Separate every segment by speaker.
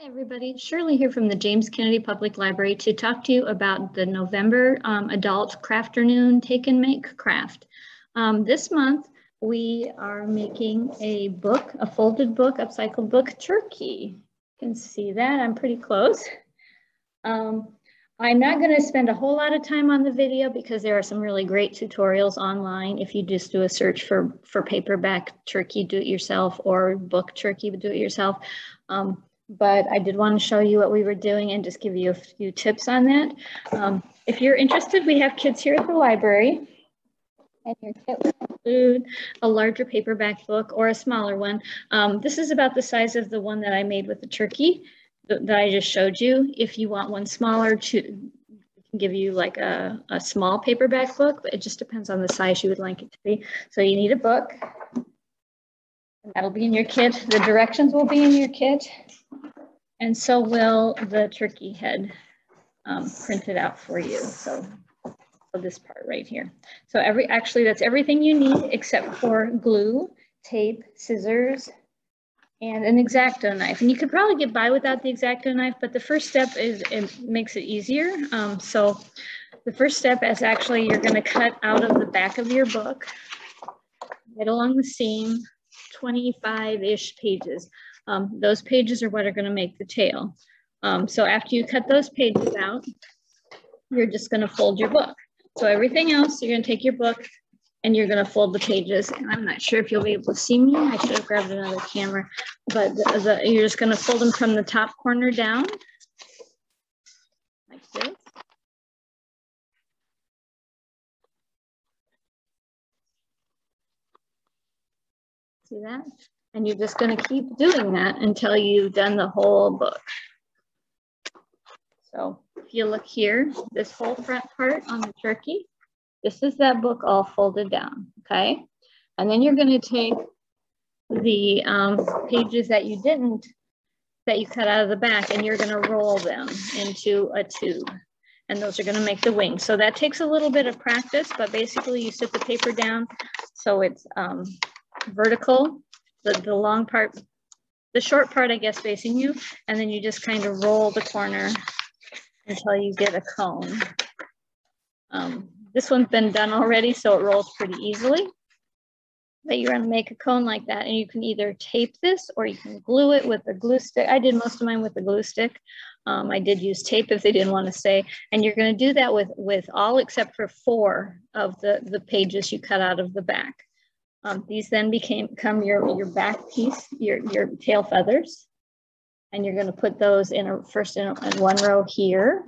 Speaker 1: Hi, everybody. Shirley here from the James Kennedy Public Library to talk to you about the November um, Adult Crafternoon Take and Make Craft. Um, this month, we are making a book, a folded book, upcycled book, turkey. You can see that, I'm pretty close. Um, I'm not going to spend a whole lot of time on the video because there are some really great tutorials online. If you just do a search for, for paperback turkey do-it-yourself or book turkey do-it-yourself. Um, but I did want to show you what we were doing and just give you a few tips on that. Um, if you're interested, we have kits here at the library. And your kit will include a larger paperback book or a smaller one. Um, this is about the size of the one that I made with the turkey that, I just showed you. If you want one smaller, to can give you like a, a small paperback book, but it just depends on the size you would like it to be. So you need a book. That'll be in your kit. The directions will be in your kit. And so will the turkey head um, printed out for you. So, so this part right here. So every actually that's everything you need except for glue, tape, scissors, and an X-Acto knife. And you could probably get by without the X-Acto knife, but the first step is it makes it easier. Um, so the first step is actually you're gonna cut out of the back of your book, right along the seam, 25-ish pages. Um, those pages are what are gonna make the tail. Um, so after you cut those pages out, you're just gonna fold your book. So everything else, you're gonna take your book and you're gonna fold the pages. And I'm not sure if you'll be able to see me. I should have grabbed another camera, but the, the, you're just gonna fold them from the top corner down, like this. See that? And you're just going to keep doing that until you've done the whole book. So if you look here, this whole front part on the turkey, this is that book all folded down, okay? And then you're going to take the um, pages that you didn't, that you cut out of the back, and you're going to roll them into a tube. And those are going to make the wings. So that takes a little bit of practice, but basically you sit the paper down so it's um, vertical the, the long part, the short part, I guess, facing you, and then you just kind of roll the corner until you get a cone. Um, this one's been done already, so it rolls pretty easily. But you're gonna make a cone like that, and you can either tape this or you can glue it with a glue stick. I did most of mine with a glue stick. Um, I did use tape if they didn't want to say, and you're gonna do that with, with all except for four of the, the pages you cut out of the back. Um, these then became come your, your back piece, your, your tail feathers. And you're gonna put those in a, first in, in one row here.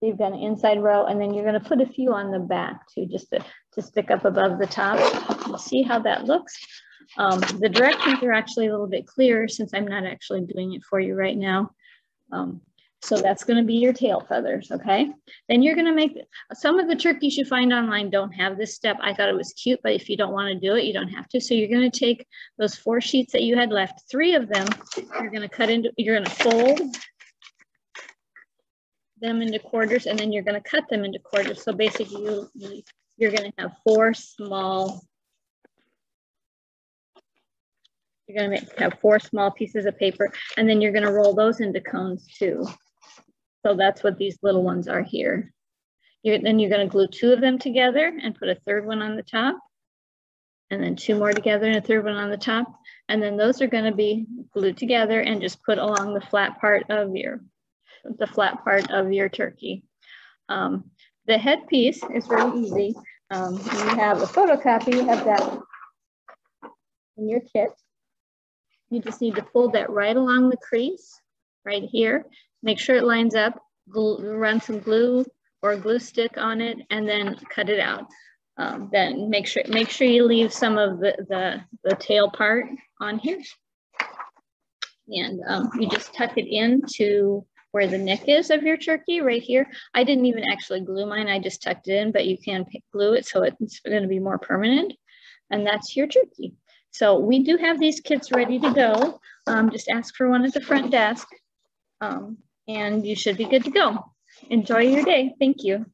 Speaker 1: You've got an inside row and then you're gonna put a few on the back too, just to, to stick up above the top. You'll see how that looks. Um, the directions are actually a little bit clearer since I'm not actually doing it for you right now. Um, so that's going to be your tail feathers, okay? Then you're going to make, some of the turkeys you find online don't have this step. I thought it was cute, but if you don't want to do it, you don't have to. So you're going to take those four sheets that you had left, three of them, you're going to cut into, you're going to fold them into quarters, and then you're going to cut them into quarters. So basically you, you're going to have four small you're going to have four small pieces of paper and then you're going to roll those into cones too. So that's what these little ones are here. You're, then you're gonna glue two of them together and put a third one on the top and then two more together and a third one on the top. And then those are gonna be glued together and just put along the flat part of your, the flat part of your turkey. Um, the headpiece is very easy. Um, you have a photocopy, you have that in your kit. You just need to fold that right along the crease, right here, Make sure it lines up, glue, run some glue or glue stick on it and then cut it out. Um, then make sure make sure you leave some of the, the, the tail part on here. And um, you just tuck it into where the neck is of your turkey right here. I didn't even actually glue mine, I just tucked it in, but you can glue it so it's gonna be more permanent. And that's your turkey. So we do have these kits ready to go. Um, just ask for one at the front desk. Um, and you should be good to go. Enjoy your day. Thank you.